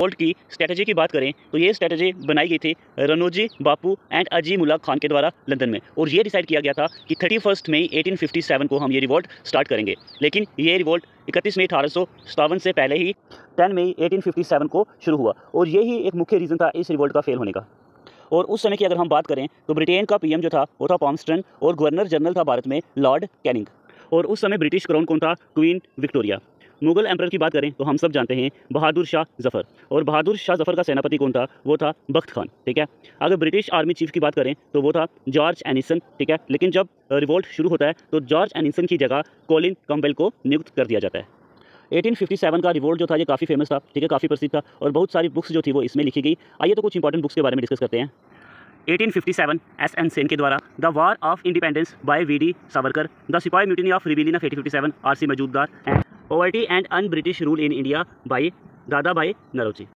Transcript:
Gold की strategy की बात करें तो ये स्ट्रैटेजी बनाई गई थी रनोजी बापू एंड अजी मुला खान के द्वारा लंदन में और ये डिसाइड किया गया था कि थर्टी फर्स्ट मई 1857 को हम ये रिवॉल्ट स्टार्ट करेंगे लेकिन ये रिवॉल्ट इकतीस मई अठारह से पहले ही 10 मई 1857 को शुरू हुआ और यही एक मुख्य रीज़न था इस रिवोल्ट का फेल होने का और उस समय की अगर हम बात करें तो ब्रिटेन का एम जो था वो था पॉम्स्टन और गवर्नर जनरल था भारत में लॉर्ड कैनिंग और उस समय ब्रिटिश क्राउन कौन था क्वीन विक्टोरिया मुगल एम्पर की बात करें तो हम सब जानते हैं बहादुर शाह जफ़र और बहादुर शाह जफ़र का सेनापति कौन था वो था बख्त खान ठीक है अगर ब्रिटिश आर्मी चीफ की बात करें तो वो था जॉर्ज एनिसन ठीक है लेकिन जब रिवोल्ट शुरू होता है तो जॉर्ज एनिसन की जगह कॉलिन कम्बेल को नियुक्त कर दिया जाता है 1857 का रिवोल्ट जो था ये काफ़ी फेमस था ठीक है काफ़ी प्रसिद्ध था और बहुत सारी बुक्स जो थी वो इसमें लिखी गई आइए तो कुछ इंपॉर्टेंट बुक्स के बारे में डिस्कस करते हैं 1857 एस एन सेन के द्वारा the war of independence by V D Savarkar the sepoy mutiny of rebellion of eighteen fifty seven R C Majumdar and Poverty and Un-British Rule in India by Dadabhai Nauroji.